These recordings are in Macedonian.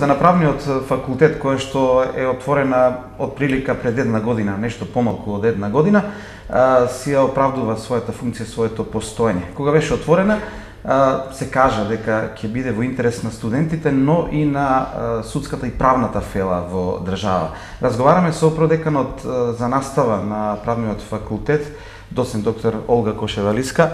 За направниот факултет кој што е отворена од прилика пред една година, нешто помалку од една година, си ја оправдува својата функција, своето постоење. Кога беше отворена, се кажа дека ќе биде во интерес на студентите, но и на судската и правната фела во држава. Разговараме со продеканот за настава на правниот факултет, доцент доктор Олга Кошевалиска.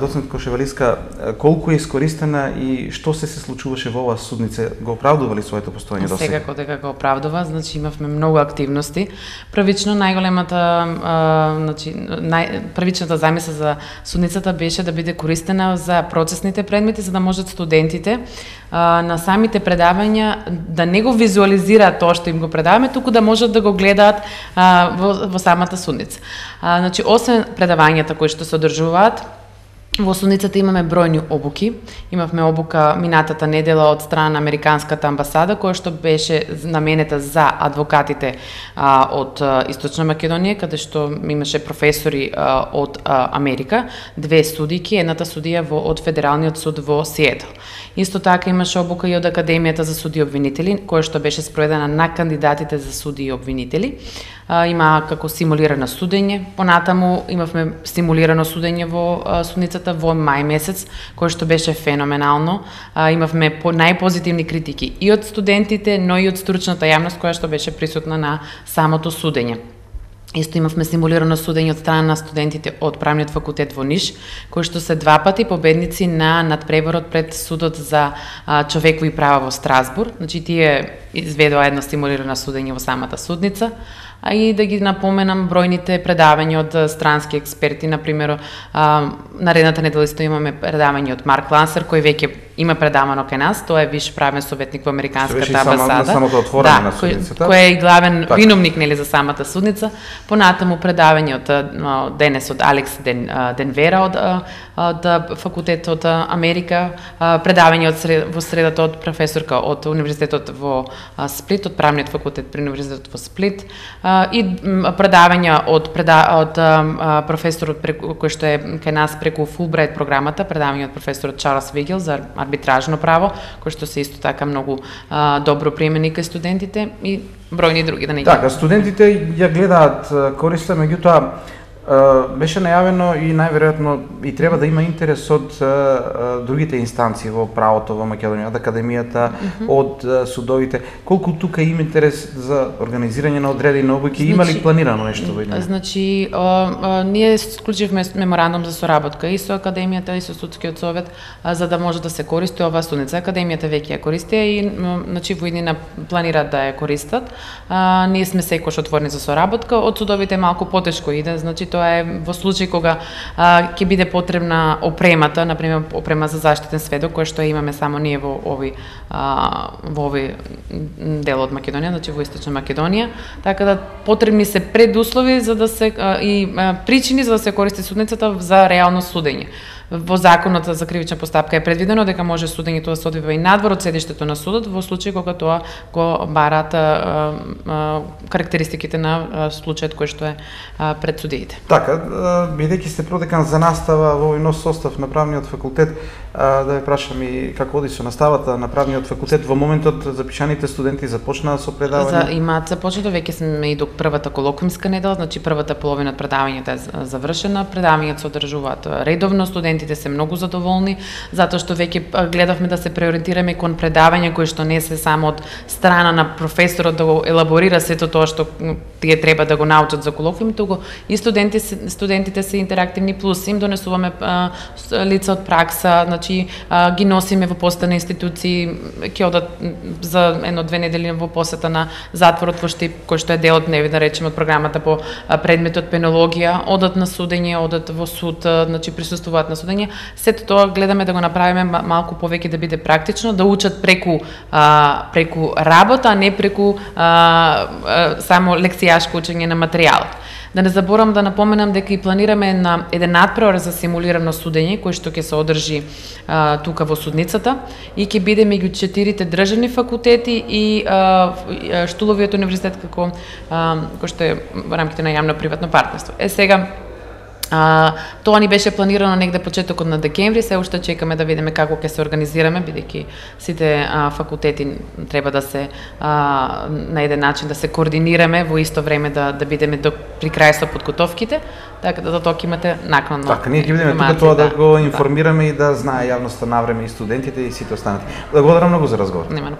Доцент Кошевалиска, колку е искористена и што се се случуваше во оваа судница? Го оправдува ли своето постоење до сега? Секако дека го оправдува, значи имавме многу активности. Првично најголемата значи нај, првичната замисла за судницата беше да биде користена за процесните предмети за да можат студентите на самите предавања да не го визуализираат тоа што им го предаваме, туку да можат да го гледаат во, во самата судница. значи освен предавањата кои што се одржуваат, Во судницата имаме бројни обуки. Имавме обука минатата недела од страна на Американската амбасада, која што беше наменета за адвокатите а, од а, Источна Македонија, каде што имаше професори а, од а, Америка, две судики, едната судија во, од Федералниот суд во Сиетл. Исто така имаше обука и од Академијата за суди и обвинители, која што беше спроведена на кандидатите за суди и обвинители има како симулирано судење. Понатаму имавме стимулирано судење во судницата во мај месец, кој што беше феноменално. Имавме по најпозитивни критики и од студентите, но и од стручната јавност која што беше присутна на самото судење. Исто имавме симулирано судење од страна на студентите од правниот факултет во Ниш, кои што се два пати победници на надпреворот пред судот за а, човекови права во Страсбур. Значи тие изведоа едно стимулирано судење во самата судница а и да ги напоменам бројните предавања од странски експерти, на пример, наредната недела исто имаме предавање од Марк Лансер кој веќе има предавано кај нас, тоа е виш правен советник во американската амбасада. На самото отворање да, на судницата. Кој, кој е и главен так. виновник нели за самата судница. Понатаму предавање од денес од Алекс Ден, Денвера од од факултетот од Америка, предавање од сред, во средата од професорка од универзитетот во Сплит, од правниот факултет при универзитетот во Сплит и предавања од преда, од професорот кој што е кај нас преку Фулбрайт програмата, предавање од професорот Чарлс Вигел за арбитражно право, кој што се исто така многу а, добро примени кај студентите и бројни други да не Така, студентите ја гледаат користа, меѓутоа беше најавено и најверојатно и треба да има интерес од другите инстанции во правото во Македонија, од академијата, mm -hmm. од судовите. Колку тука има интерес за организирање на одредени обуки, значи, има ли значи, планирано нешто во Значи, а, а, ние склучивме меморандум за соработка и со академијата и со судскиот совет а, за да може да се користи оваа судница. Академијата веќе ја користи и значи во иднина планираат да ја користат. А, ние сме секош отворени за соработка, од судовите малку потешко иде, значи тоа е во случај кога а, ќе биде потребна опремата, на пример опрема за заштитен сведок која што имаме само ние во ови а, во ови дел од Македонија, значи во источна Македонија, така да потребни се предуслови за да се а, и а, причини за да се користи судницата за реално судење во законот за кривична постапка е предвидено дека може судењето да се одвива и надвор од седиштето на судот во случај кога тоа го барат а, а, карактеристиките на случајот кој што е а, пред судиите. Така, бидејќи сте продекан за настава во овој нов состав на правниот факултет, а, да ве прашам и како оди со наставата на правниот факултет во моментот запишаните студенти започнаа со предавање? За, имаат започнато, веќе сме и до првата колокумска недела, значи првата половина од предавањето е завршена, предавањето се одржуваат редовно, студенти студентите се многу задоволни, затоа што веќе гледавме да се преориентираме кон предавања кои што не се само од страна на професорот да го елаборира сето тоа што тие треба да го научат за колоквиум, туку и студенти студентите се интерактивни плюс им донесуваме а, лица од пракса, значи а, ги носиме во постане институции, ќе одат за едно-две недели во посета на затворот во Штип, кој што е дел од неви, да речеме, од програмата по предметот пенологија, одат на судење, одат во суд, значи присуствуваат на судење образование, сето тоа гледаме да го направиме малку повеќе да биде практично, да учат преку а, преку работа, а не преку а, а, само лекцијашко учење на материјалот. Да не заборам да напоменам дека и планираме на еден надпревар за симулирано судење кој што ќе се одржи а, тука во судницата и ќе биде меѓу четирите државни факултети и а, Штуловиот универзитет како а, кој што е во рамките на јавно приватно партнерство. Е сега А, тоа ни беше планирано негде почетокот на декември, се уште чекаме да видиме како ќе се организираме, бидејќи сите а, факултети треба да се а, на еден начин да се координираме во исто време да да бидеме до при крај со подготовките, така да тоа ќе имате накнадно. Така, ние ќе бидеме тука тоа да, да го информираме да. и да знае јавноста навреме и студентите и сите останати. Благодарам многу за разговор. Нема